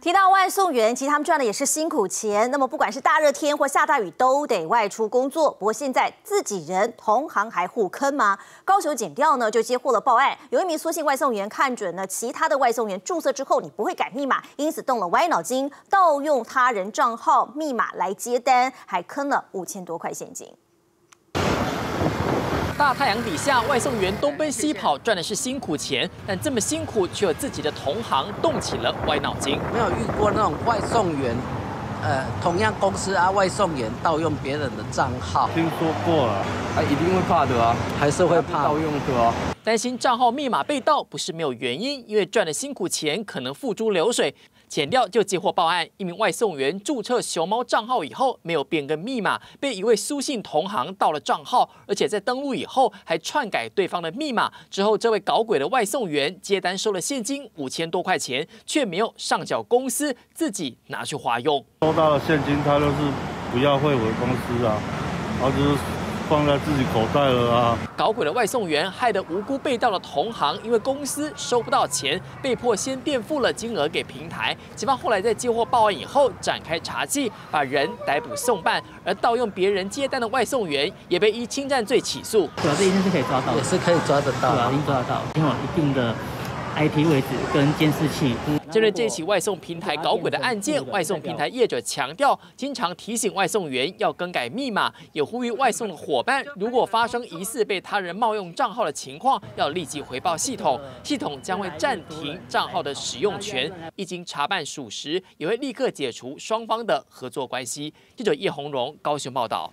提到外送员，其实他们赚的也是辛苦钱。那么不管是大热天或下大雨，都得外出工作。不过现在自己人同行还互坑吗？高雄警调呢就接获了报案，有一名苏姓外送员看准了其他的外送员注册之后你不会改密码，因此动了歪脑筋，盗用他人账号密码来接单，还坑了五千多块现金。大太阳底下，外送员东奔西跑，赚的是辛苦钱，但这么辛苦，却有自己的同行动起了歪脑筋。没有遇过那种外送员，呃，同样公司啊，外送员盗用别人的账号，听说过了，他一定会怕的啊，还是会怕盗用的啊。担心账号密码被盗，不是没有原因，因为赚的辛苦钱可能付诸流水。剪掉就接获报案，一名外送员注册熊猫账号以后没有变更密码，被一位苏姓同行盗了账号，而且在登录以后还篡改对方的密码。之后，这位搞鬼的外送员接单收了现金五千多块钱，却没有上缴公司，自己拿去花用。收到了现金，他就是不要汇回公司啊，然后就是。放在自己口袋了啊！搞鬼的外送员害得无辜被盗的同行，因为公司收不到钱，被迫先垫付了金额给平台。警方后来在接获报案以后展开查缉，把人逮捕送办。而盗用别人接单的外送员也被依侵占罪起诉。主要这一定是可以抓到，也是可以抓得到，一定抓得到，因为有一定的。IP 位置跟监视器。针对这起外送平台搞鬼的案件，外送平台业者强调，经常提醒外送员要更改密码，也呼吁外送的伙伴，如果发生疑似被他人冒用账号的情况，要立即回报系统，系统将会暂停账号的使用权，一经查办属实，也会立刻解除双方的合作关系。记者叶红荣高雄报道。